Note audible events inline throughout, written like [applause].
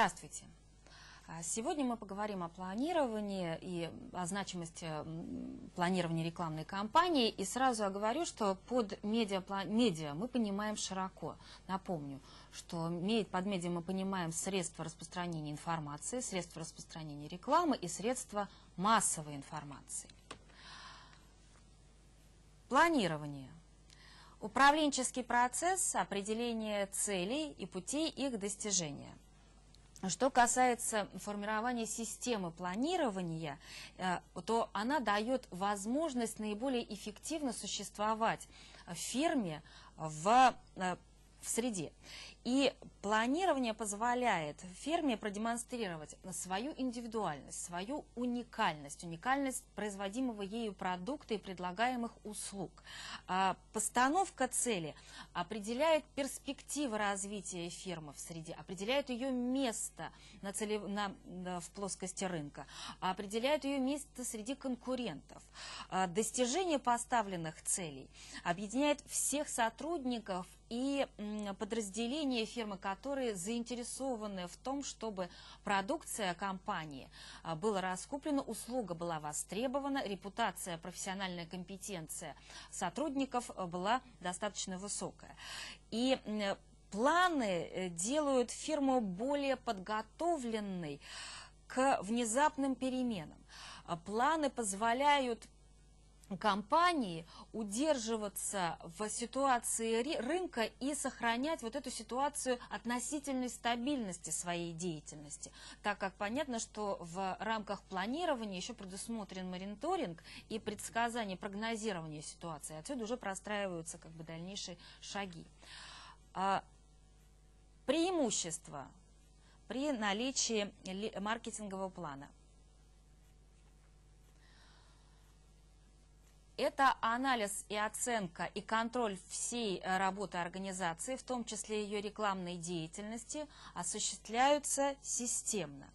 Здравствуйте. А, сегодня мы поговорим о планировании и о значимости планирования рекламной кампании. И сразу оговорю, что под медиа, медиа мы понимаем широко. Напомню, что под медиа мы понимаем средства распространения информации, средства распространения рекламы и средства массовой информации. Планирование. Управленческий процесс определения целей и путей их достижения – что касается формирования системы планирования, э, то она дает возможность наиболее эффективно существовать в фирме в э, в среде. И планирование позволяет ферме продемонстрировать свою индивидуальность, свою уникальность, уникальность производимого ею продукта и предлагаемых услуг. А постановка цели определяет перспективы развития фирмы в среде, определяет ее место на целев... на... в плоскости рынка, определяет ее место среди конкурентов. А достижение поставленных целей объединяет всех сотрудников и подразделения фирмы, которые заинтересованы в том, чтобы продукция компании а, была раскуплена, услуга была востребована, репутация, профессиональная компетенция сотрудников а, была достаточно высокая. И планы э, делают фирму более подготовленной к внезапным переменам. А, планы позволяют компании удерживаться в ситуации рынка и сохранять вот эту ситуацию относительной стабильности своей деятельности, так как понятно, что в рамках планирования еще предусмотрен мониторинг и предсказание, прогнозирование ситуации. Отсюда уже простраиваются как бы дальнейшие шаги. А, преимущество при наличии маркетингового плана – Это анализ и оценка и контроль всей э, работы организации, в том числе ее рекламной деятельности, осуществляются системно.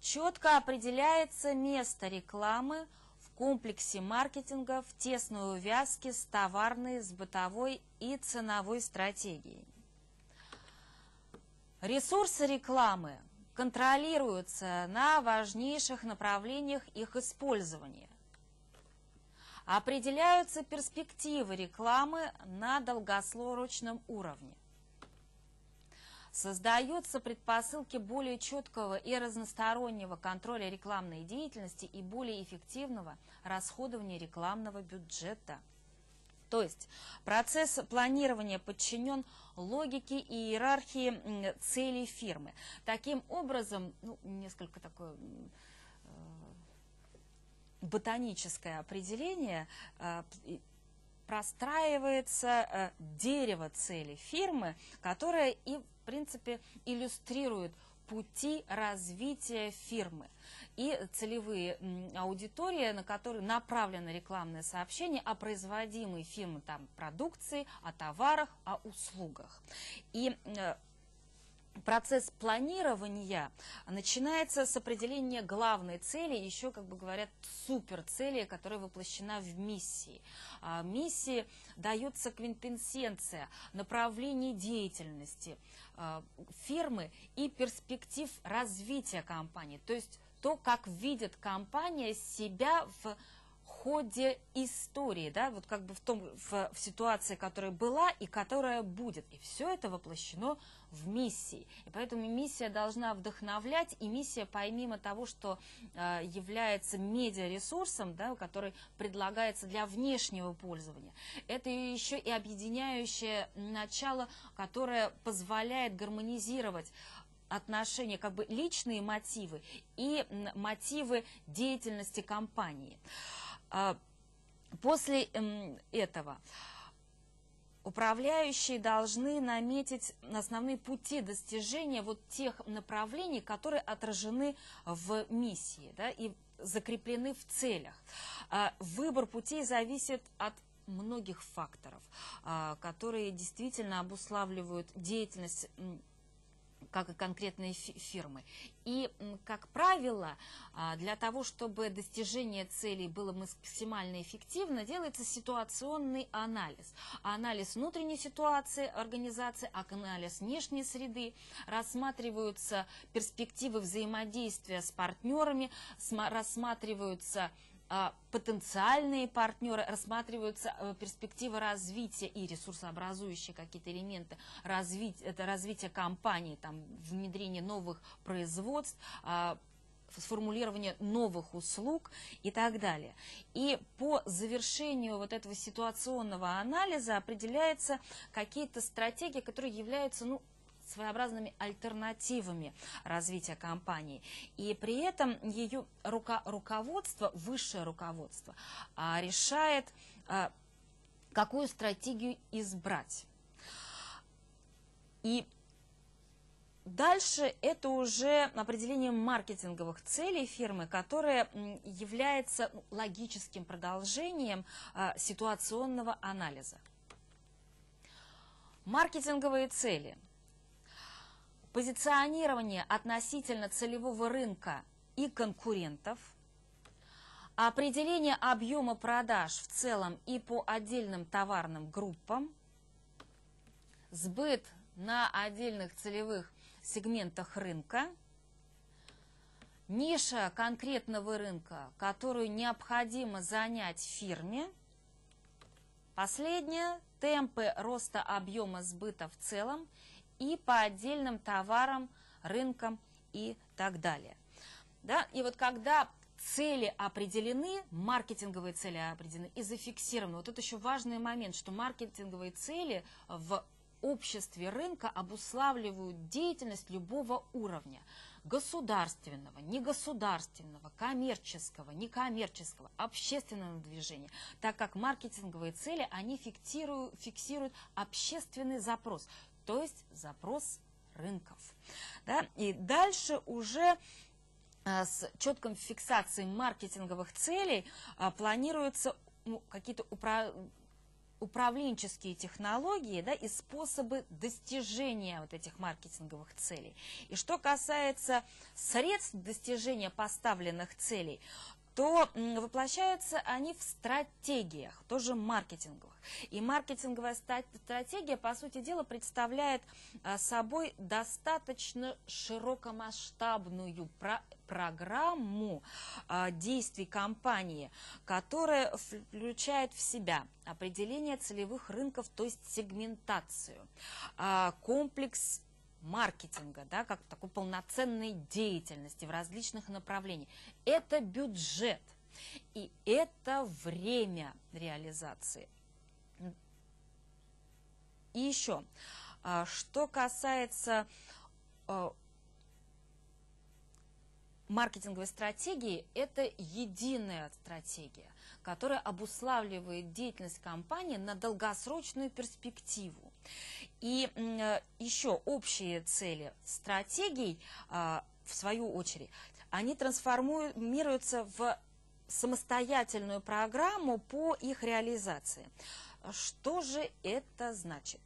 Четко определяется место рекламы в комплексе маркетинга в тесной увязке с товарной, с бытовой и ценовой стратегией. Ресурсы рекламы контролируются на важнейших направлениях их использования Определяются перспективы рекламы на долгосрочном уровне. Создаются предпосылки более четкого и разностороннего контроля рекламной деятельности и более эффективного расходования рекламного бюджета. То есть процесс планирования подчинен логике и иерархии целей фирмы. Таким образом, ну, несколько такое ботаническое определение э, простраивается э, дерево цели фирмы, которое и, в принципе, иллюстрирует пути развития фирмы и целевые аудитории, на которые направлено рекламное сообщение о производимой фирмой там, продукции, о товарах, о услугах. И э, процесс планирования начинается с определения главной цели, еще, как бы говорят, суперцели, которая воплощена в миссии. А, миссии дается квинтэссенция направлений деятельности а, фирмы и перспектив развития компании, то есть то, как видит компания себя в ходе истории, да, вот как бы в том, в, в ситуации, которая была и которая будет. И все это воплощено в миссии. И поэтому миссия должна вдохновлять, и миссия, помимо того, что э, является медиаресурсом, да, который предлагается для внешнего пользования, это еще и объединяющее начало, которое позволяет гармонизировать отношения, как бы личные мотивы и мотивы деятельности компании. А, после эм, этого управляющие должны наметить основные пути достижения вот тех направлений, которые отражены в миссии да, и закреплены в целях. А, выбор путей зависит от многих факторов, а, которые действительно обуславливают деятельность как и конкретные фирмы. И, как правило, а, для того, чтобы достижение целей было максимально эффективно, делается ситуационный анализ. Анализ внутренней ситуации организации, анализ внешней среды, рассматриваются перспективы взаимодействия с партнерами, рассматриваются потенциальные партнеры, рассматриваются э, перспективы развития и ресурсообразующие какие-то элементы, развить, это развитие компании, там, внедрение новых производств, а, сформулирование новых услуг и так далее. И по завершению вот этого ситуационного анализа определяются какие-то стратегии, которые являются ну, своеобразными альтернативами развития компании. И при этом ее руко руководство, высшее руководство, а, решает, а, какую стратегию избрать. И Дальше это уже определение маркетинговых целей фирмы, которое является ну, логическим продолжением а, ситуационного анализа. Маркетинговые цели – позиционирование относительно целевого рынка и конкурентов, определение объема продаж в целом и по отдельным товарным группам, сбыт на отдельных целевых сегментах рынка, ниша конкретного рынка, которую необходимо занять фирме, последнее – темпы роста объема сбыта в целом и по отдельным товарам, рынкам и так далее. Да? И вот когда цели определены, маркетинговые цели определены и зафиксированы. Вот это еще важный момент, что маркетинговые цели в обществе рынка обуславливают деятельность любого уровня. Государственного, негосударственного, коммерческого, некоммерческого, общественного движения. Так как маркетинговые цели, они фиксируют, фиксируют общественный запрос то есть запрос рынков. Да? И дальше уже а, с четкой фиксацией маркетинговых целей а, планируются ну, какие-то управ... управленческие технологии да, и способы достижения вот этих маркетинговых целей. И что касается средств достижения поставленных целей, то воплощаются они в стратегиях, тоже маркетинговых. И маркетинговая стратегия, по сути дела, представляет а, собой достаточно широкомасштабную про программу а, действий компании, которая включает в себя определение целевых рынков, то есть сегментацию, а, комплекс маркетинга, да, как такой полноценной деятельности в различных направлениях. Это бюджет, и это время реализации. И еще, а, что касается а, маркетинговой стратегии, это единая стратегия, которая обуславливает деятельность компании на долгосрочную перспективу. И э, еще общие цели стратегий, а, в свою очередь, они трансформируются в самостоятельную программу по их реализации. Что же это значит?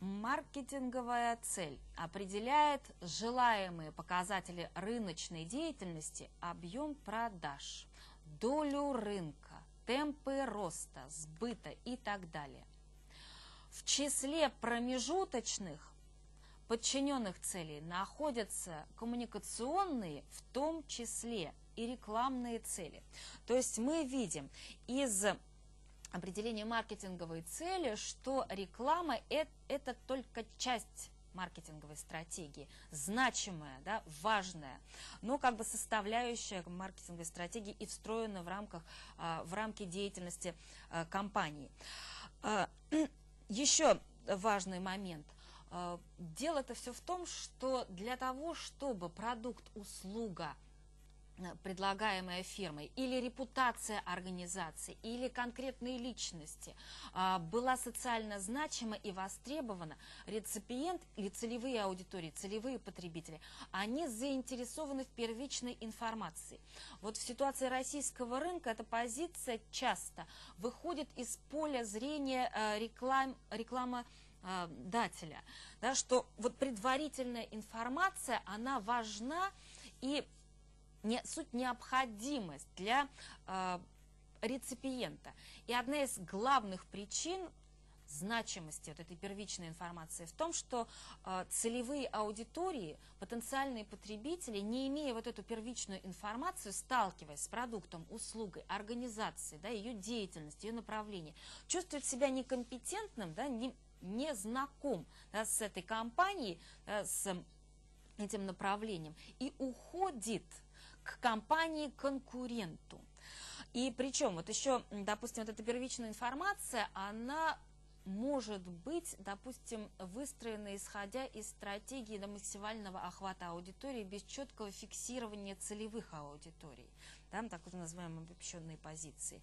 Маркетинговая цель определяет желаемые показатели рыночной деятельности, объем продаж, долю рынка, темпы роста, сбыта и так далее. В числе промежуточных подчиненных целей находятся коммуникационные, в том числе и рекламные цели. То есть мы видим из определения маркетинговой цели, что реклама это, только часть маркетинговой стратегии, значимая, да, важная, но как бы составляющая маркетинговой стратегии и встроена в, рамках, а, в рамки деятельности а, компании. Еще важный момент. Э, дело-то все в том, что для того, чтобы продукт, услуга – предлагаемая фирмой, или репутация организации, или конкретные личности а, была социально значима и востребована, реципиент или целевые аудитории, целевые потребители, они заинтересованы в первичной информации. Вот в ситуации российского рынка эта позиция часто выходит из поля зрения э, реклам, реклама рекламодателя, да, что вот предварительная информация, она важна и не, суть необходимость для э, реципиента. И одна из главных причин значимости вот этой первичной информации в том, что э, целевые аудитории, потенциальные потребители, не имея вот эту первичную информацию, сталкиваясь с продуктом, услугой, организацией, да, ее деятельностью, ее направлением, чувствуют себя некомпетентным, да, не, не знаком да, с этой компанией, да, с этим направлением и уходит к компании-конкуренту. И причем, вот еще, допустим, вот эта первичная информация, она может быть, допустим, выстроена исходя из стратегии до максимального охвата аудитории без четкого фиксирования целевых аудиторий, да, так называемые обобщенные позиции.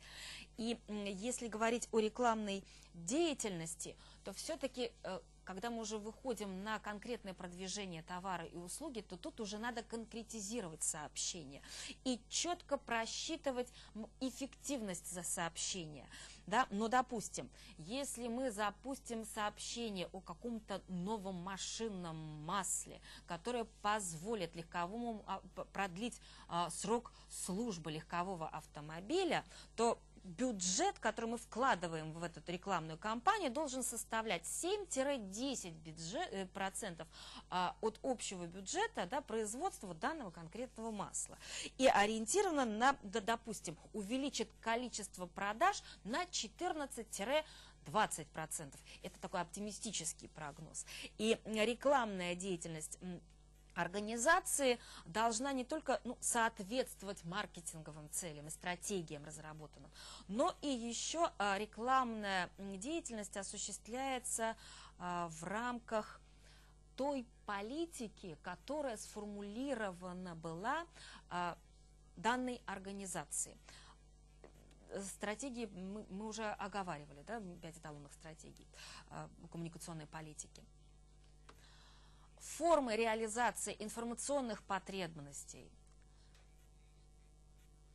И если говорить о рекламной деятельности, то все-таки э, когда мы уже выходим на конкретное продвижение товара и услуги, то тут уже надо конкретизировать сообщение и четко просчитывать эффективность за сообщение. Да? Но, допустим, если мы запустим сообщение о каком-то новом машинном масле, которое позволит легковому а, продлить а, срок службы легкового автомобиля, то бюджет, который мы вкладываем в эту рекламную кампанию, должен составлять 7-10% э, а, от общего бюджета да, производства данного конкретного масла. И ориентировано на, да, допустим, увеличит количество продаж на 14-20%. Это такой оптимистический прогноз. И рекламная деятельность организации должна не только ну, соответствовать маркетинговым целям и стратегиям разработанным, но и еще а, рекламная деятельность осуществляется а, в рамках той политики, которая сформулирована была а, данной организации. Стратегии мы, мы уже оговаривали, да, пять эталонных стратегий коммуникационной политики формы реализации информационных потребностей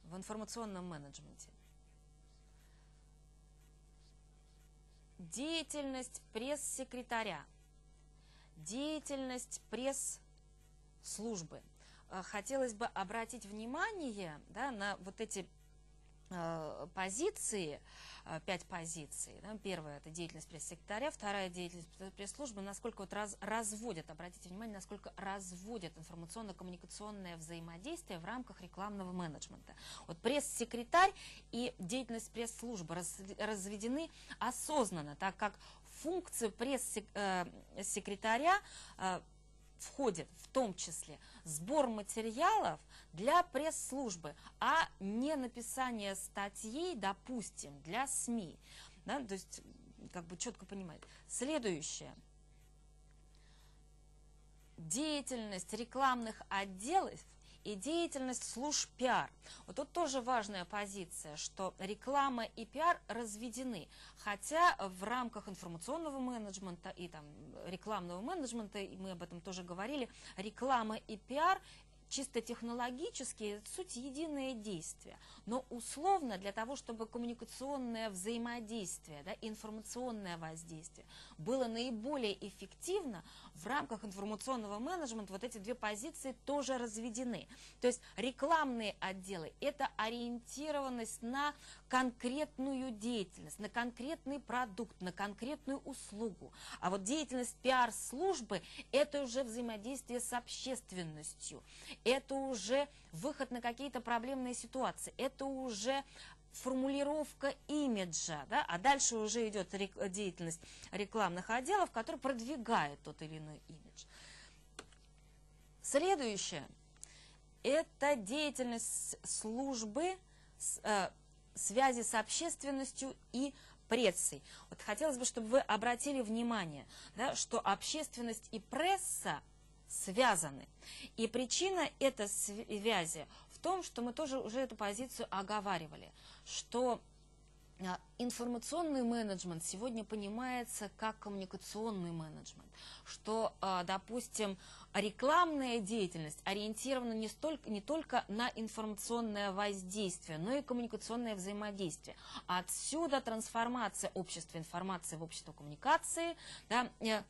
в информационном менеджменте. Деятельность пресс-секретаря, деятельность пресс-службы. Э, хотелось бы обратить внимание да, на вот эти позиции, э, пять позиций. Да, первая – это деятельность пресс-секретаря, вторая – деятельность пресс-службы, насколько вот раз, разводят, обратите внимание, насколько разводят информационно-коммуникационное взаимодействие в рамках рекламного менеджмента. Вот пресс-секретарь и деятельность пресс-службы раз, разведены осознанно, так как функцию пресс-секретаря э, входит в том числе сбор материалов для пресс-службы, а не написание статей, допустим, для СМИ. Да? То есть, как бы четко понимать. Следующее. Деятельность рекламных отделов и деятельность служб пиар. Вот тут тоже важная позиция, что реклама и пиар разведены, хотя в рамках информационного менеджмента и там рекламного менеджмента, и мы об этом тоже говорили, реклама и пиар чисто технологически суть единое действие, но условно для того, чтобы коммуникационное взаимодействие, да, информационное воздействие было наиболее эффективно, в рамках информационного менеджмента вот эти две позиции тоже разведены. То есть рекламные отделы – это ориентированность на конкретную деятельность, на конкретный продукт, на конкретную услугу. А вот деятельность пиар-службы – это уже взаимодействие с общественностью, это уже выход на какие-то проблемные ситуации, это уже формулировка имиджа, да, а дальше уже идет рек деятельность рекламных отделов, которые продвигают тот или иной имидж. Следующее – это деятельность службы э, связи с общественностью и прессой. Вот хотелось бы, чтобы вы обратили внимание, да, что общественность и пресса связаны. И причина этой связи в том, что мы тоже уже эту позицию оговаривали, что а, информационный менеджмент сегодня понимается как коммуникационный менеджмент, что, а, допустим, рекламная деятельность ориентирована не, столько, не только на информационное воздействие, но и коммуникационное взаимодействие. Отсюда трансформация общества информации в общество коммуникации, да, э,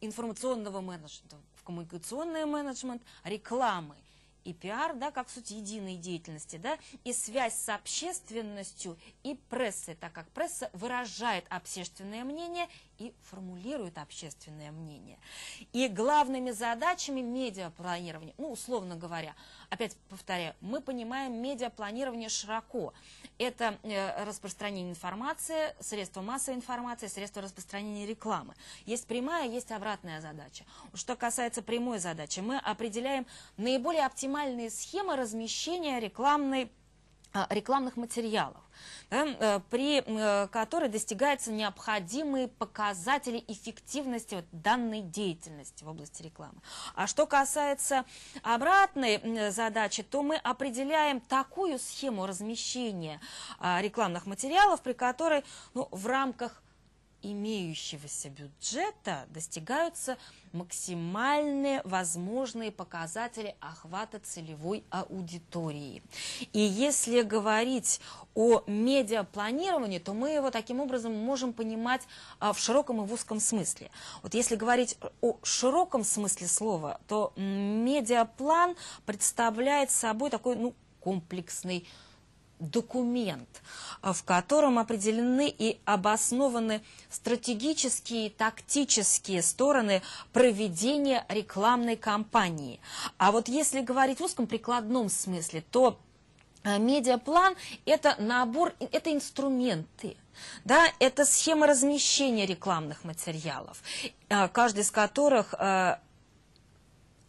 информационного менеджмента коммуникационный менеджмент, рекламы и пиар, да, как суть единой деятельности, да, и связь с общественностью и прессой, так как пресса выражает общественное мнение и формулирует общественное мнение. И главными задачами медиапланирования, ну, условно говоря, опять повторяю, мы понимаем медиапланирование широко. Это э, распространение информации, средства массовой информации, средства распространения рекламы. Есть прямая, есть обратная задача. Что касается прямой задачи, мы определяем наиболее оптимальные схемы размещения рекламной рекламных материалов, да, э, при э, которой достигаются необходимые показатели эффективности данной деятельности в области рекламы. А что касается обратной задачи, то мы определяем такую схему размещения а, рекламных материалов, при которой ну, в рамках имеющегося бюджета достигаются максимальные возможные показатели охвата целевой аудитории. И если говорить о медиапланировании, то мы его таким образом можем понимать а, в широком и в узком смысле. Вот если говорить о широком смысле слова, то медиаплан представляет собой такой ну, комплексный документ, а, в котором определены и обоснованы стратегические и тактические стороны проведения рекламной кампании. А вот если говорить в узком прикладном смысле, то а, медиаплан – это набор, это инструменты, да, это схема размещения рекламных материалов, а, каждый из которых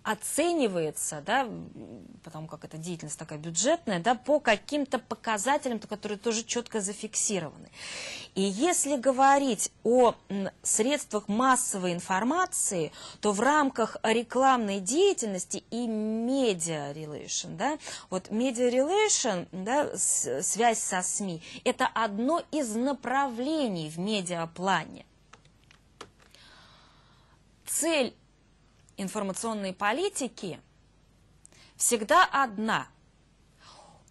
оценивается, да, потому как эта деятельность такая бюджетная, да, по каким-то показателям, которые тоже четко зафиксированы. И если говорить о средствах массовой информации, то в рамках рекламной деятельности и медиа relation, да, вот медиа relation, да, связь со СМИ, это одно из направлений в медиаплане. Цель информационной политики всегда одна –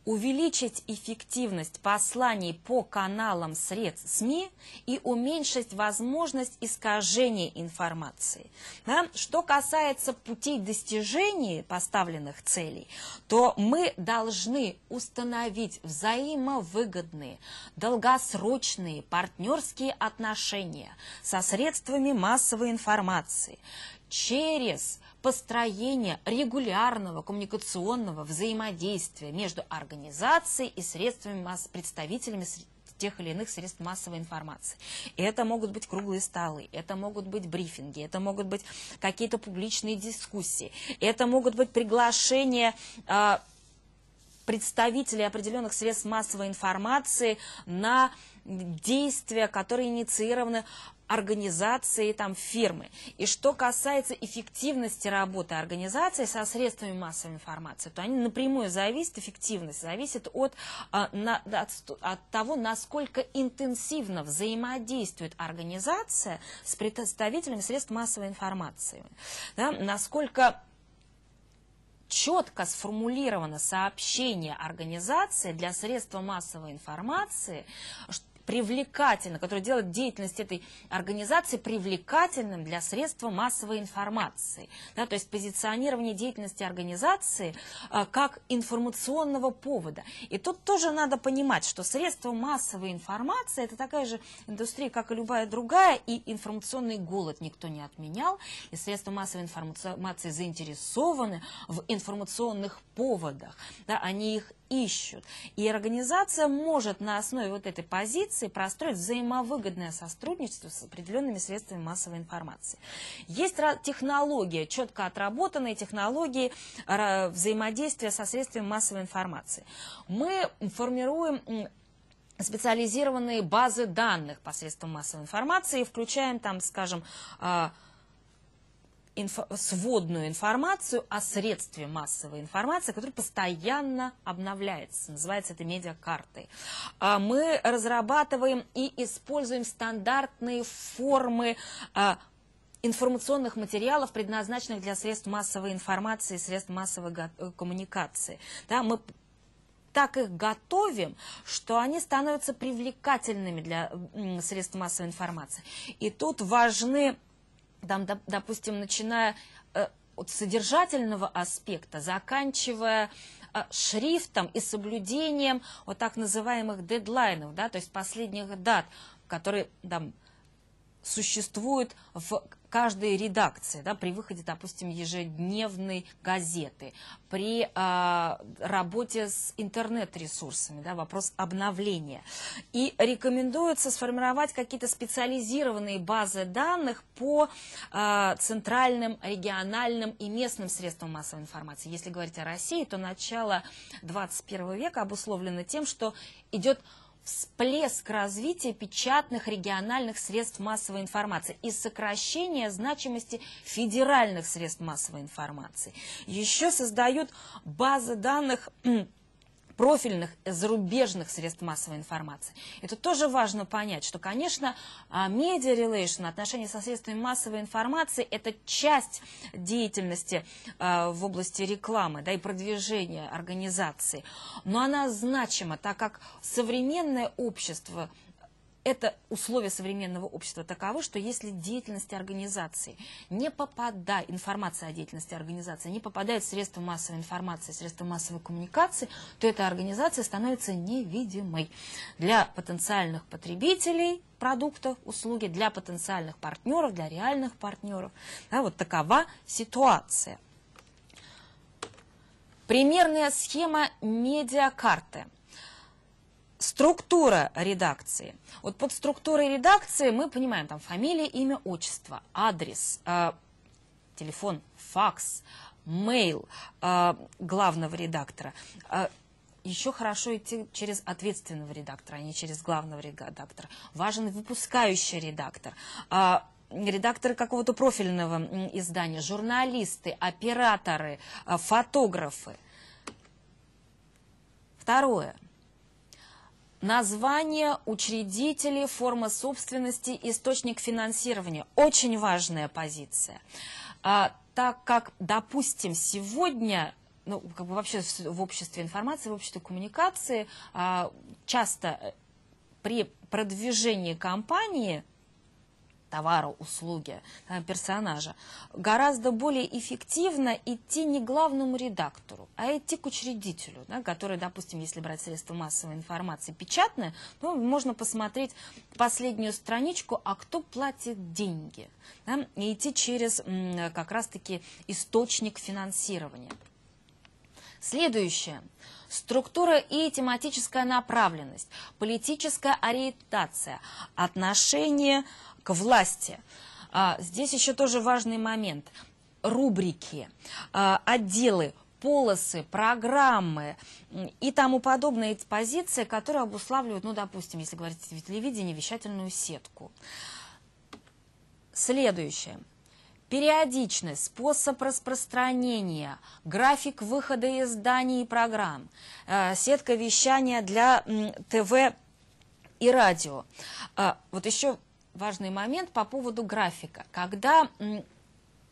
увеличить эффективность посланий по каналам средств СМИ и уменьшить возможность искажения информации. Да? Что касается путей достижения поставленных целей, то мы должны установить взаимовыгодные, долгосрочные партнерские отношения со средствами массовой информации – через построение регулярного коммуникационного взаимодействия между организацией и средствами масс, представителями тех или иных средств массовой информации. Это могут быть круглые столы, это могут быть брифинги, это могут быть какие-то публичные дискуссии, это могут быть приглашения э, представителей определенных средств массовой информации на действия, которые инициированы организации там, фирмы. И что касается эффективности работы организации со средствами массовой информации, то они напрямую зависят, эффективность зависит от, а, от, от того, насколько интенсивно взаимодействует организация с представителями средств массовой информации. Да, насколько четко сформулировано сообщение организации для средства массовой информации, привлекательно, который делает деятельность этой организации привлекательным для средства массовой информации. Да, то есть позиционирование деятельности организации а, как информационного повода. И тут тоже надо понимать, что средства массовой информации это такая же индустрия, как и любая другая, и информационный голод никто не отменял, и средства массовой информации заинтересованы в информационных поводах. Да, они их ищут. И организация может на основе вот этой позиции простроить взаимовыгодное сотрудничество с определенными средствами массовой информации. Есть технология, четко отработанные технологии взаимодействия со средствами массовой информации. Мы формируем специализированные базы данных посредством массовой информации, включаем там, скажем, инфо сводную информацию о средстве массовой информации, которая постоянно обновляется. Называется это медиакартой. А мы разрабатываем и используем стандартные формы а, информационных материалов, предназначенных для средств массовой информации, средств массовой э, коммуникации. Да, мы так их готовим, что они становятся привлекательными для средств массовой информации. И тут важны, там, допустим, начиная э, от содержательного аспекта, заканчивая э, шрифтом и соблюдением вот так называемых дедлайнов, да, то есть последних дат, которые там существуют в каждой редакции, да, при выходе, допустим, ежедневной газеты, при э, работе с интернет-ресурсами, да, вопрос обновления. И рекомендуется сформировать какие-то специализированные базы данных по э, центральным, региональным и местным средствам массовой информации. Если говорить о России, то начало 21 века обусловлено тем, что идет всплеск развития печатных региональных средств массовой информации и сокращение значимости федеральных средств массовой информации. Еще создают базы данных [clears throat] профильных зарубежных средств массовой информации. Это тоже важно понять, что, конечно, медиа релейшн, отношения со средствами массовой информации, это часть деятельности а, в области рекламы да, и продвижения организации. Но она значима, так как современное общество – это условия современного общества таковы, что если деятельности организации не попадает, информация о деятельности организации не попадает в средства массовой информации, средства массовой коммуникации, то эта организация становится невидимой для потенциальных потребителей продуктов, услуги, для потенциальных партнеров, для реальных партнеров. Да, вот такова ситуация. Примерная схема медиакарты – Структура редакции. Вот под структурой редакции мы понимаем там фамилия, имя, отчество, адрес, э, телефон, факс, мейл э, главного редактора. Э, еще хорошо идти через ответственного редактора, а не через главного редактора. Важен выпускающий редактор. Э, редакторы какого-то профильного издания, журналисты, операторы, э, фотографы. Второе – Название, учредители, форма собственности, источник финансирования. Очень важная позиция. А, так как, допустим, сегодня ну, как бы вообще в обществе информации, в обществе коммуникации а, часто э, при продвижении компании товара, услуги, э, персонажа, гораздо более эффективно идти не главному редактору, а идти к учредителю, да, который, допустим, если брать средства массовой информации печатное, ну, можно посмотреть последнюю страничку, а кто платит деньги, да, и идти через как раз-таки источник финансирования. Следующее. Структура и тематическая направленность, политическая ориентация, отношение к власти. А, здесь еще тоже важный момент. Рубрики, а, отделы, полосы, программы и тому подобные позиции, которые обуславливают, ну, допустим, если говорить о телевидении, вещательную сетку. Следующее. Периодичность, способ распространения, график выхода изданий и программ, э, сетка вещания для ТВ и радио. А, вот еще важный момент по поводу графика. Когда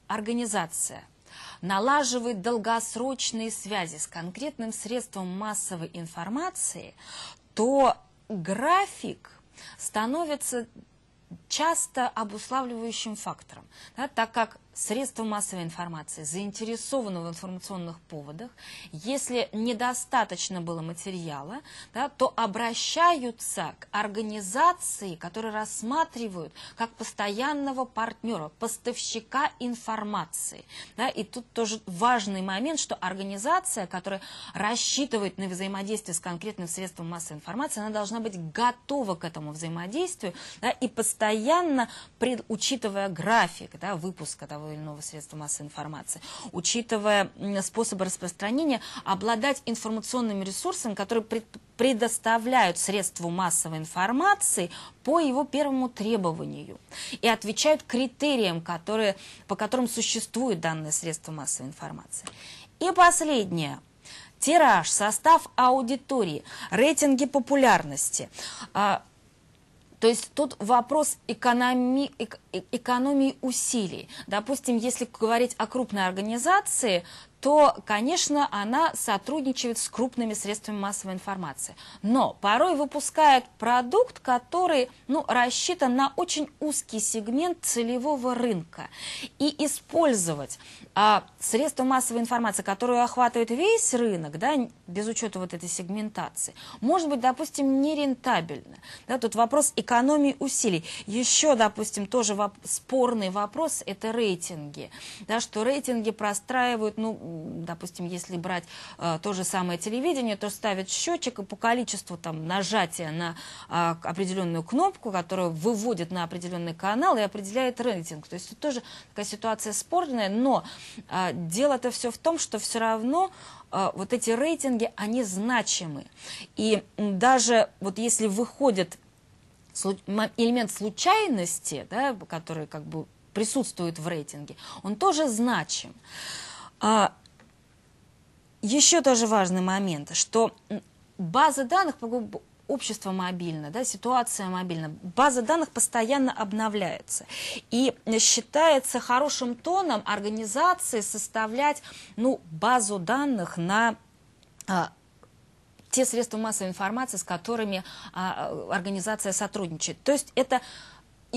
организация налаживает долгосрочные связи с конкретным средством массовой информации, то график становится часто обуславливающим фактором, да, так как средства массовой информации заинтересованы в информационных поводах, если недостаточно было материала, да, то обращаются к организации, которые рассматривают как постоянного партнера, поставщика информации. Да, и тут тоже важный момент, что организация, которая рассчитывает на взаимодействие с конкретным средством массовой информации, она должна быть готова к этому взаимодействию да, и постоянно, пред, учитывая график да, выпуска того того или иного средства массовой информации, учитывая способы распространения, обладать информационными ресурсами, которые предоставляют средству массовой информации по его первому требованию и отвечают критериям, которые, по которым существует данное средство массовой информации. И последнее. Тираж, состав аудитории, рейтинги популярности. То есть тут вопрос экономи, экономии усилий. Допустим, если говорить о крупной организации, то, конечно, она сотрудничает с крупными средствами массовой информации. Но порой выпускает продукт, который ну, рассчитан на очень узкий сегмент целевого рынка. И использовать а, средства массовой информации, которые охватывают весь рынок, да, без учета вот этой сегментации, может быть, допустим, нерентабельно. Да, тут вопрос экономии усилий. Еще, допустим, тоже воп спорный вопрос – это рейтинги. Да, что рейтинги простраивают, ну, допустим, если брать э, то же самое телевидение, то ставят счетчик и по количеству там, нажатия на э, определенную кнопку, которая выводит на определенный канал и определяет рейтинг. То есть это тоже такая ситуация спорная, но э, дело-то все в том, что все равно э, вот эти рейтинги, они значимы. И даже вот если выходит элемент случайности, да, который как бы присутствует в рейтинге, он тоже значим. А, еще тоже важный момент, что база данных, общество мобильно, да, ситуация мобильна, база данных постоянно обновляется. И считается хорошим тоном организации составлять ну, базу данных на а, те средства массовой информации, с которыми а, организация сотрудничает. То есть это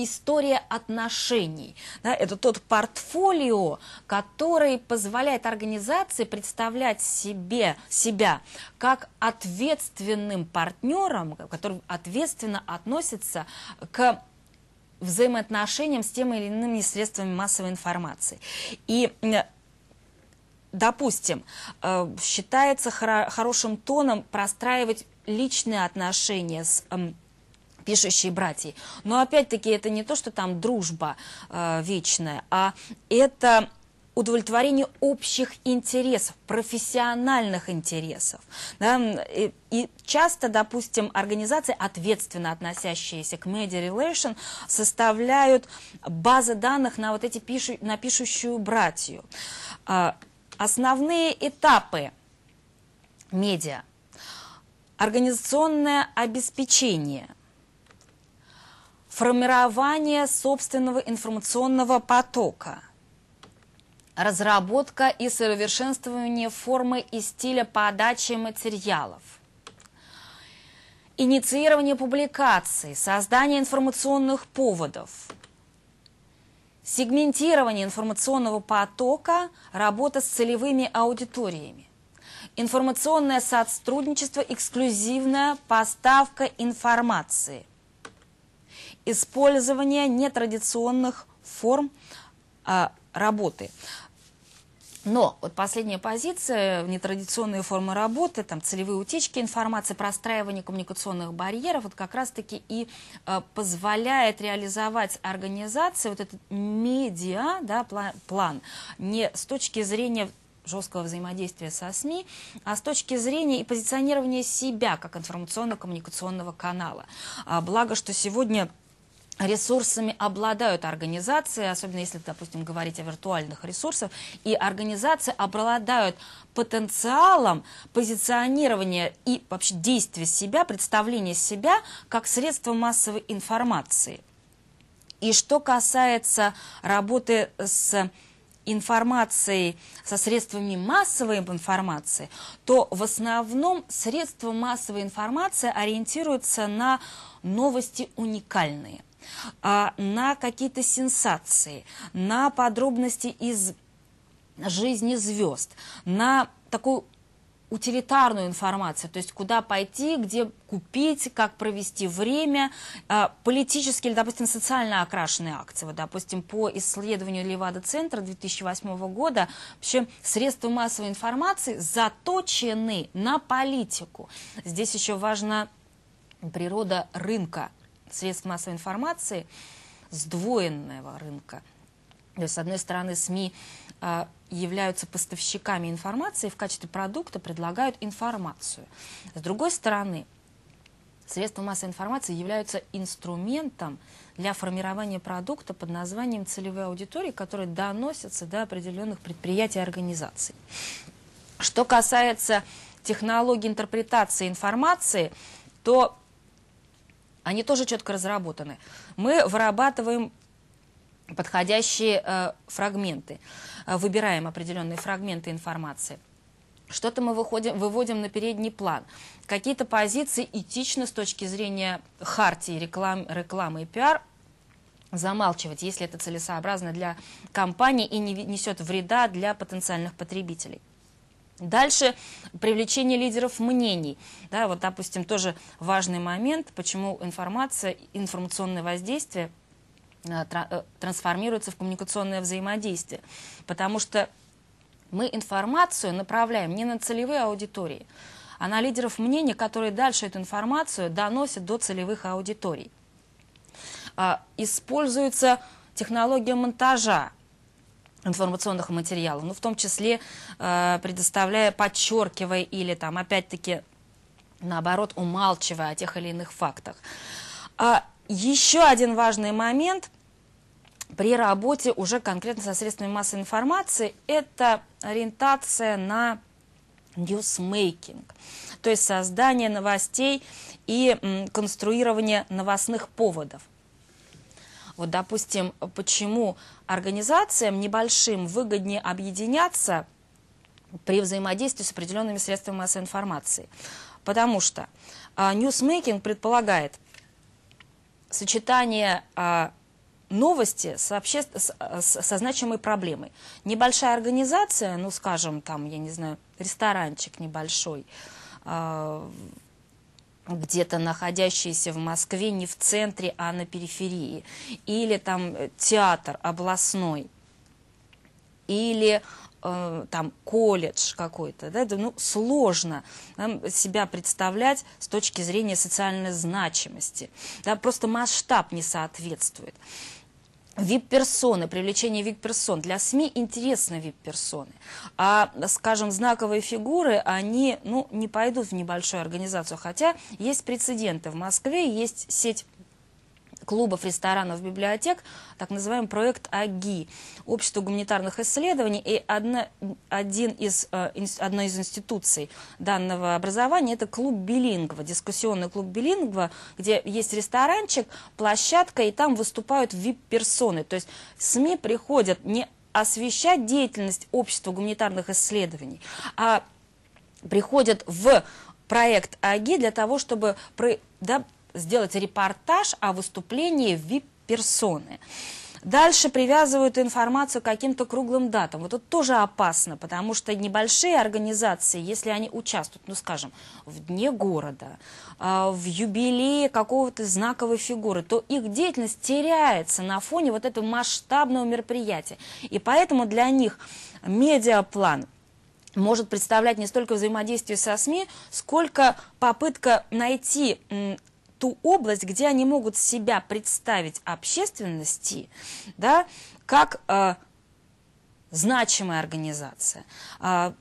история отношений. Да, это тот портфолио, который позволяет организации представлять себе, себя как ответственным партнером, который ответственно относится к взаимоотношениям с теми или иными средствами массовой информации. И допустим, э, считается хорошим тоном простраивать личные отношения с пишущие братья. Но опять-таки это не то, что там дружба э, вечная, а это удовлетворение общих интересов, профессиональных интересов. Да? И, и часто, допустим, организации, ответственно относящиеся к media relation, составляют базы данных на вот эти пишу, на пишущую братью. А, основные этапы медиа. Организационное обеспечение – формирование собственного информационного потока, разработка и совершенствование формы и стиля подачи материалов, инициирование публикаций, создание информационных поводов, сегментирование информационного потока, работа с целевыми аудиториями, информационное сотрудничество, эксклюзивная поставка информации – использование нетрадиционных форм а, работы. Но вот последняя позиция, нетрадиционные формы работы, там целевые утечки информации, простраивание коммуникационных барьеров, вот как раз-таки и э, позволяет реализовать организации вот этот медиа, да, план, план, не с точки зрения жесткого взаимодействия со СМИ, а с точки зрения и позиционирования себя как информационно-коммуникационного канала. А, благо, что сегодня ресурсами обладают организации, особенно если, допустим, говорить о виртуальных ресурсах, и организации обладают потенциалом позиционирования и вообще действия себя, представления себя как средство массовой информации. И что касается работы с информацией, со средствами массовой информации, то в основном средства массовой информации ориентируются на новости уникальные а, на какие-то сенсации, на подробности из жизни звезд, на такую утилитарную информацию, то есть куда пойти, где купить, как провести время, а, политические или, допустим, социально окрашенные акции. Вот, допустим, по исследованию Левада-центра 2008 года вообще средства массовой информации заточены на политику. Здесь еще важна природа рынка средств массовой информации, сдвоенного рынка. То есть, с одной стороны, СМИ а, являются поставщиками информации, в качестве продукта предлагают информацию. С другой стороны, средства массовой информации являются инструментом для формирования продукта под названием целевой аудитории, который доносится до определенных предприятий и организаций. Что касается технологий интерпретации информации, то они тоже четко разработаны. Мы вырабатываем подходящие э, фрагменты, э, выбираем определенные фрагменты информации. Что-то мы выходим, выводим на передний план. Какие-то позиции этично с точки зрения хартии реклам, рекламы и пиар замалчивать, если это целесообразно для компании и не несет вреда для потенциальных потребителей. Дальше привлечение лидеров мнений. Да, вот, допустим, тоже важный момент, почему информация, информационное воздействие э, э, трансформируется в коммуникационное взаимодействие. Потому что мы информацию направляем не на целевые аудитории, а на лидеров мнений, которые дальше эту информацию доносят до целевых аудиторий. А, используется технология монтажа информационных материалов, ну, в том числе э, предоставляя, подчеркивая или там опять-таки наоборот умалчивая о тех или иных фактах. А еще один важный момент при работе уже конкретно со средствами массовой информации – это ориентация на ньюсмейкинг, то есть создание новостей и конструирование новостных поводов. Вот, допустим, почему организациям небольшим выгоднее объединяться при взаимодействии с определенными средствами массовой информации. Потому что а, ньюсмейкинг предполагает сочетание а, новости с обще... с, с, со значимой проблемой. Небольшая организация, ну, скажем, там, я не знаю, ресторанчик небольшой, а, где-то находящиеся в Москве не в центре, а на периферии, или там э, театр областной, или э, там колледж какой-то, да, ну, сложно да, себя представлять с точки зрения социальной значимости, да, просто масштаб не соответствует. Вип-персоны, привлечение вип-персон. Для СМИ интересны вип-персоны. А, скажем, знаковые фигуры, они ну, не пойдут в небольшую организацию. Хотя есть прецеденты. В Москве есть сеть клубов, ресторанов, библиотек, так называемый проект АГИ, Общество гуманитарных исследований. И одна, один из, э, одной из институций данного образования – это клуб билингва, дискуссионный клуб билингва, где есть ресторанчик, площадка, и там выступают вип-персоны. То есть СМИ приходят не освещать деятельность общества гуманитарных исследований, а приходят в проект АГИ для того, чтобы да, сделать репортаж о выступлении вип-персоны. Дальше привязывают информацию к каким-то круглым датам. Вот это тоже опасно, потому что небольшие организации, если они участвуют, ну скажем, в Дне города, а, в юбилее какого-то знаковой фигуры, то их деятельность теряется на фоне вот этого масштабного мероприятия. И поэтому для них медиаплан может представлять не столько взаимодействие со СМИ, сколько попытка найти ту область, где они могут себя представить общественности, да, как э, значимая организация. Э,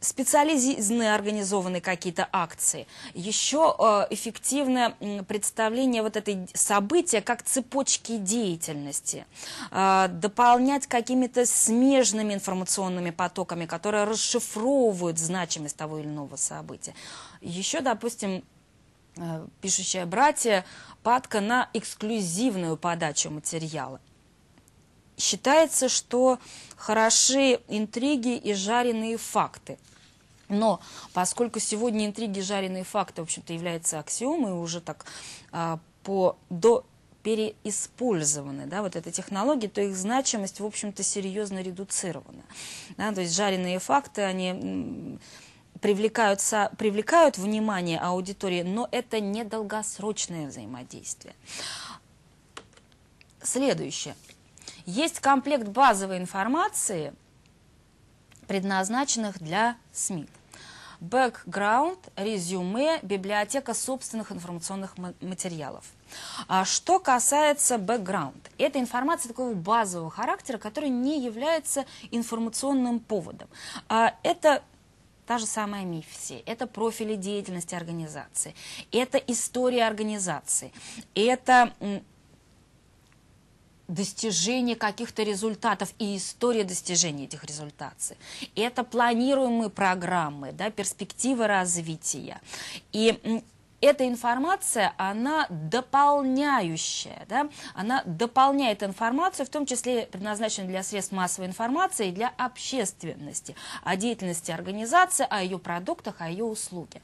специализированные организованные какие-то акции, еще э, эффективное представление вот этой события как цепочки деятельности, э, дополнять какими-то смежными информационными потоками, которые расшифровывают значимость того или иного события. Еще, допустим, пишущее братья падка на эксклюзивную подачу материала. Считается, что хороши интриги и жареные факты. Но поскольку сегодня интриги жареные факты, в общем-то, являются аксиомой, уже так а, по, до переиспользованы, да, вот эта технология, то их значимость, в общем-то, серьезно редуцирована. Да, то есть жареные факты, они привлекаются, привлекают внимание аудитории, но это не долгосрочное взаимодействие. Следующее. Есть комплект базовой информации, предназначенных для СМИ. бэкграунд, резюме, библиотека собственных информационных материалов. А что касается бэкграунд, это информация такого базового характера, которая не является информационным поводом. А это та же самая мифсия, это профили деятельности организации, это история организации, это достижение каких-то результатов и история достижения этих результатов. Это планируемые программы, да, перспективы развития. И эта информация, она дополняющая, да? она дополняет информацию, в том числе предназначенную для средств массовой информации и для общественности, о деятельности организации, о ее продуктах, о ее услуге.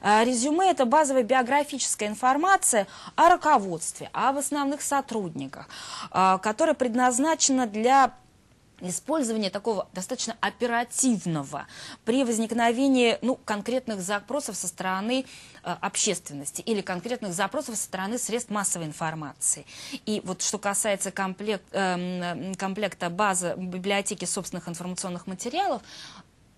А, резюме – это базовая биографическая информация о руководстве, об основных сотрудниках, а, которая предназначена для использование такого достаточно оперативного при возникновении ну, конкретных запросов со стороны э, общественности или конкретных запросов со стороны средств массовой информации. И вот что касается комплект, э, комплекта базы библиотеки собственных информационных материалов,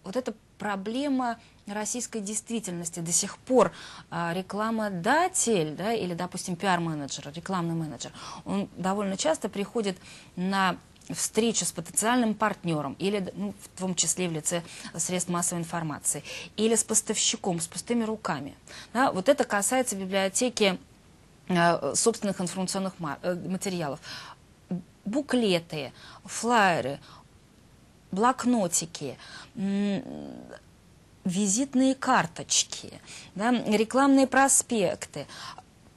вот эта проблема российской действительности. До сих пор а, рекламодатель да, или, допустим, пиар-менеджер, рекламный менеджер, он довольно часто приходит на встречу с потенциальным партнером, или, ну, в том числе в лице средств массовой информации, или с поставщиком, с пустыми руками. Да, вот это касается библиотеки э, собственных информационных э, материалов. Буклеты, флайеры, блокнотики, визитные карточки, да, рекламные проспекты,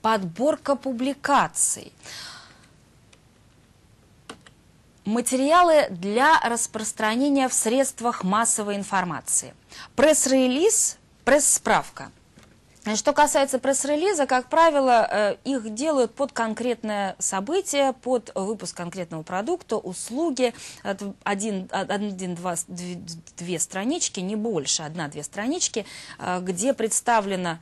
подборка публикаций – Материалы для распространения в средствах массовой информации. Пресс-релиз, пресс-справка. Что касается пресс-релиза, как правило, э, их делают под конкретное событие, под выпуск конкретного продукта, услуги. Один, один два, две странички, не больше, одна-две странички, э, где представлена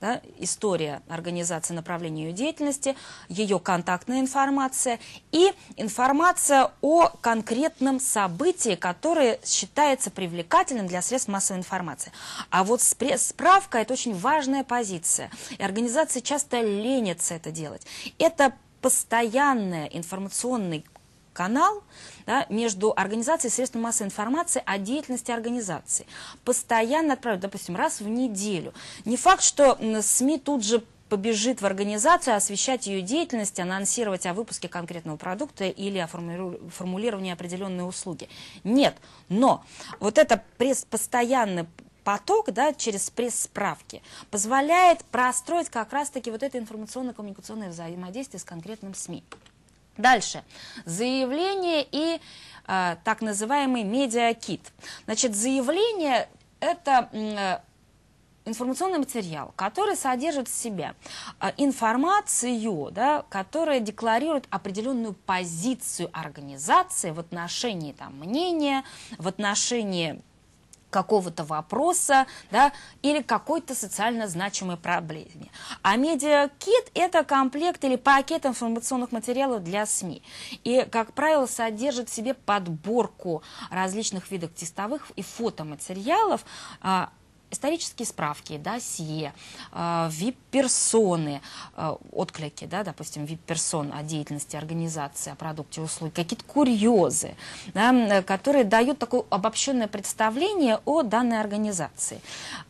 да, история организации направления ее деятельности, ее контактная информация и информация о конкретном событии, которое считается привлекательным для средств массовой информации. А вот справка – это очень важная позиция, и организации часто ленятся это делать. Это постоянный информационный канал да, между организацией и средством массовой информации о деятельности организации. Постоянно отправляют, допустим, раз в неделю. Не факт, что СМИ тут же побежит в организацию освещать ее деятельность, анонсировать о выпуске конкретного продукта или о формулировании определенной услуги. Нет, но вот это постоянный поток да, через пресс-справки позволяет простроить как раз-таки вот это информационно-коммуникационное взаимодействие с конкретным СМИ. Дальше. Заявление и э, так называемый медиакит. Значит, заявление – это э, информационный материал, который содержит в себе э, информацию, да, которая декларирует определенную позицию организации в отношении там, мнения, в отношении какого-то вопроса да, или какой-то социально значимой проблеме. А медиакит – это комплект или пакет информационных материалов для СМИ. И, как правило, содержит в себе подборку различных видов текстовых и фотоматериалов, а, исторические справки, досье, э, вип-персоны, э, отклики, да, допустим, вип-персон о деятельности организации, о продукте, услуги, какие-то курьезы, да, которые дают такое обобщенное представление о данной организации.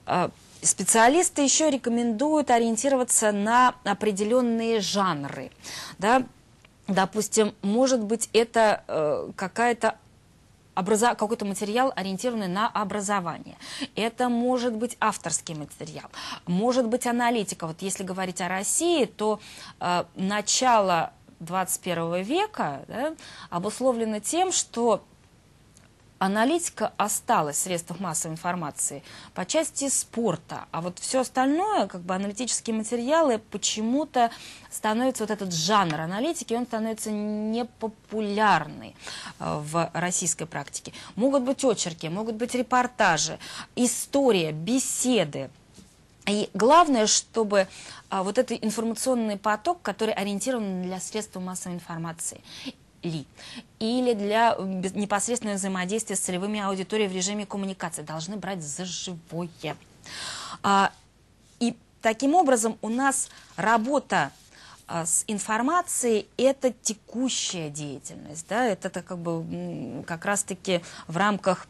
Э, специалисты еще рекомендуют ориентироваться на определенные жанры. Да? Допустим, может быть, это э, какая-то образа... какой-то материал, ориентированный на образование. Это может быть авторский материал, может быть аналитика. Вот если говорить о России, то э, начало 21 века да, обусловлено тем, что аналитика осталась в средствах массовой информации по части спорта, а вот все остальное, как бы аналитические материалы, почему-то становится вот этот жанр аналитики, он становится непопулярный э, в российской практике. Могут быть очерки, могут быть репортажи, история, беседы. И главное, чтобы а, вот этот информационный поток, который ориентирован для средств массовой информации, ли, или для непосредственного взаимодействия с целевыми аудиторией в режиме коммуникации, должны брать за живое. А, и таким образом у нас работа а, с информацией это текущая деятельность, да, это как бы как раз-таки в рамках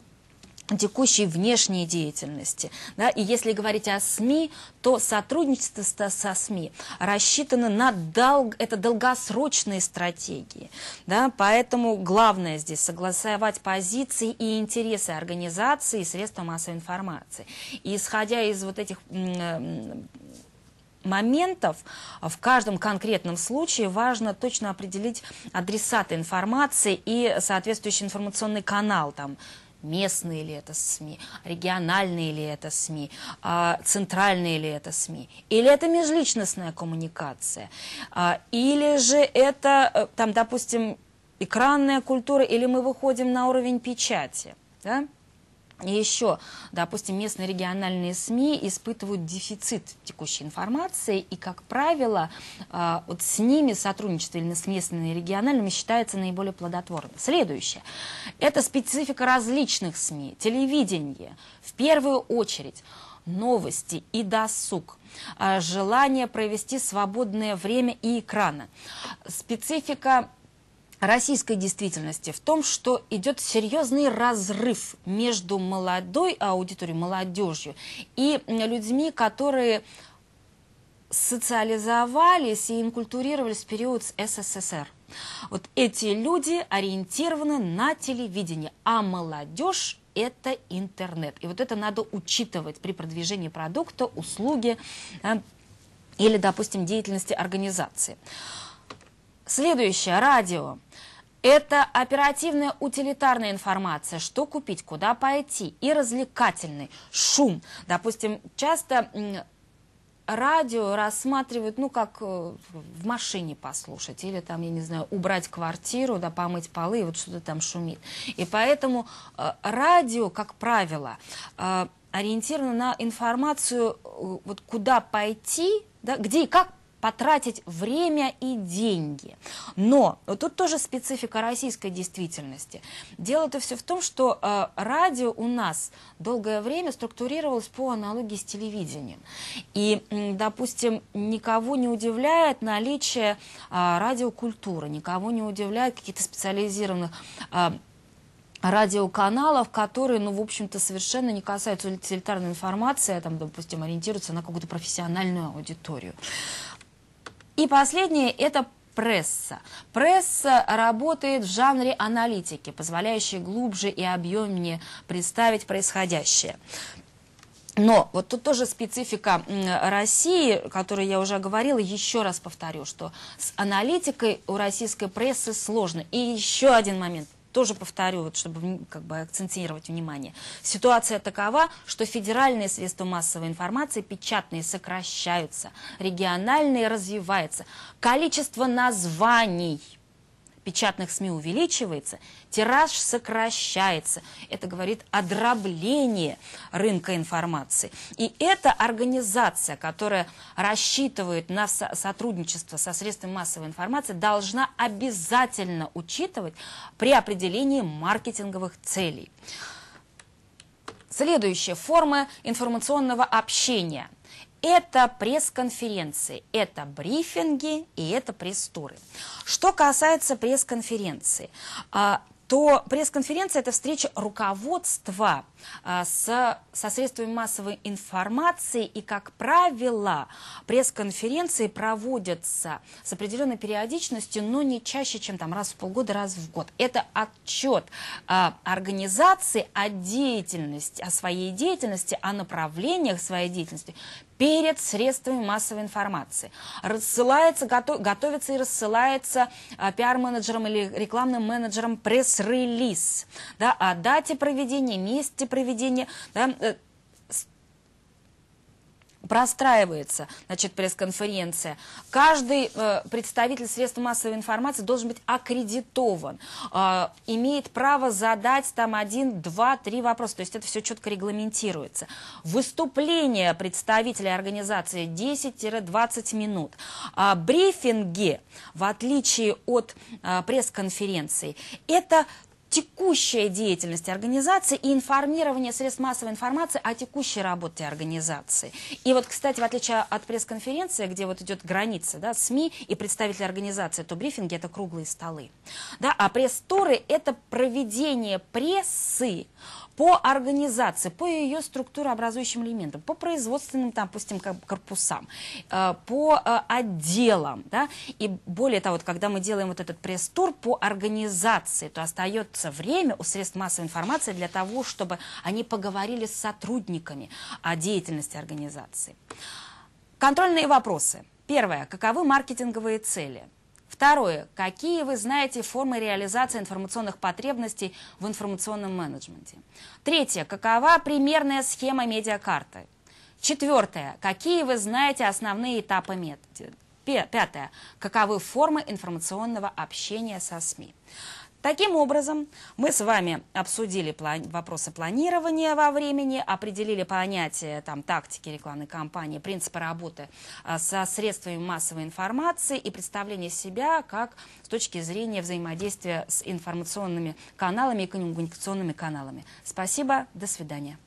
текущей внешней деятельности. Да? И если говорить о СМИ, то сотрудничество со СМИ рассчитано на дол это долгосрочные стратегии. Да? Поэтому главное здесь согласовать позиции и интересы организации и средства массовой информации. И исходя из вот этих моментов в каждом конкретном случае важно точно определить адресата информации и соответствующий информационный канал, там, местные ли это СМИ, региональные ли это СМИ, а, центральные ли это СМИ, или это межличностная коммуникация, а, или же это, э, там, допустим, экранная культура, или мы выходим на уровень печати. Да? И еще, допустим, местные региональные СМИ испытывают дефицит текущей информации, и, как правило, а, вот с ними сотрудничество или с местными региональными считается наиболее плодотворным. Следующее. Это специфика различных СМИ, телевидение, в первую очередь новости и досуг, а, желание провести свободное время и экрана, специфика российской действительности в том, что идет серьезный разрыв между молодой аудиторией, молодежью и людьми, которые социализовались и инкультурировались в период СССР. Вот эти люди ориентированы на телевидение, а молодежь – это интернет. И вот это надо учитывать при продвижении продукта, услуги или, допустим, деятельности организации. Следующее – радио. Это оперативная утилитарная информация, что купить, куда пойти, и развлекательный шум. Допустим, часто радио рассматривают, ну, как э, в машине послушать, или там, я не знаю, убрать квартиру, да, помыть полы, и вот что-то там шумит. И поэтому э, радио, как правило, э, ориентировано на информацию, вот куда пойти, да, где и как потратить время и деньги. Но тут тоже специфика российской действительности. Дело-то все в том, что э, радио у нас долгое время структурировалось по аналогии с телевидением. И, допустим, никого не удивляет наличие э, радиокультуры, никого не удивляет каких-то специализированных э, радиоканалов, которые, ну, в общем-то, совершенно не касаются утилитарной информации, а там, допустим, ориентируются на какую-то профессиональную аудиторию. И последнее – это пресса. Пресса работает в жанре аналитики, позволяющей глубже и объемнее представить происходящее. Но вот тут тоже специфика России, о которой я уже говорила, еще раз повторю, что с аналитикой у российской прессы сложно. И еще один момент тоже повторю, вот, чтобы как бы акцентировать внимание. Ситуация такова, что федеральные средства массовой информации печатные сокращаются, региональные развиваются. Количество названий – печатных СМИ увеличивается, тираж сокращается. Это говорит о дроблении рынка информации. И эта организация, которая рассчитывает на сотрудничество со средствами массовой информации, должна обязательно учитывать при определении маркетинговых целей. Следующая форма информационного общения – это пресс-конференции, это брифинги и это пресс-туры. Что касается пресс-конференции, а, то пресс-конференция – это встреча руководства а, со средствами массовой информации, и, как правило, пресс-конференции проводятся с определенной периодичностью, но не чаще, чем там раз в полгода, раз в год. Это отчет а, организации о деятельности, о своей деятельности, о направлениях своей деятельности перед средствами массовой информации. Рассылается, готов, готовится и рассылается а, пиар-менеджером или рекламным менеджером пресс-релиз да, о дате проведения, месте проведения, да, э, простраивается, значит, пресс-конференция. Каждый э, представитель средств массовой информации должен быть аккредитован, э, имеет право задать там один, два, три вопроса, то есть это все четко регламентируется. Выступление представителя организации 10-20 минут. А брифинги, в отличие от э, пресс-конференции, это текущая деятельность организации и информирование средств массовой информации о текущей работе организации. И вот, кстати, в отличие от пресс-конференции, где вот идет граница, да, СМИ и представители организации, то брифинги – это круглые столы. Да, а пресс-туры – это проведение прессы по организации, по ее структурообразующим элементам, по производственным, там, допустим, корпусам, э, по э, отделам. Да? И более того, вот, когда мы делаем вот этот пресс-тур по организации, то остается время у средств массовой информации для того, чтобы они поговорили с сотрудниками о деятельности организации. Контрольные вопросы. Первое. Каковы маркетинговые цели? Второе. Какие вы знаете формы реализации информационных потребностей в информационном менеджменте? Третье. Какова примерная схема медиакарты? Четвертое. Какие вы знаете основные этапы метода? Пятое. Каковы формы информационного общения со СМИ? Таким образом, мы с вами обсудили плани вопросы планирования во времени, определили понятие там, тактики рекламной кампании, принципы работы а, со средствами массовой информации и представление себя как с точки зрения взаимодействия с информационными каналами и коммуникационными каналами. Спасибо, до свидания.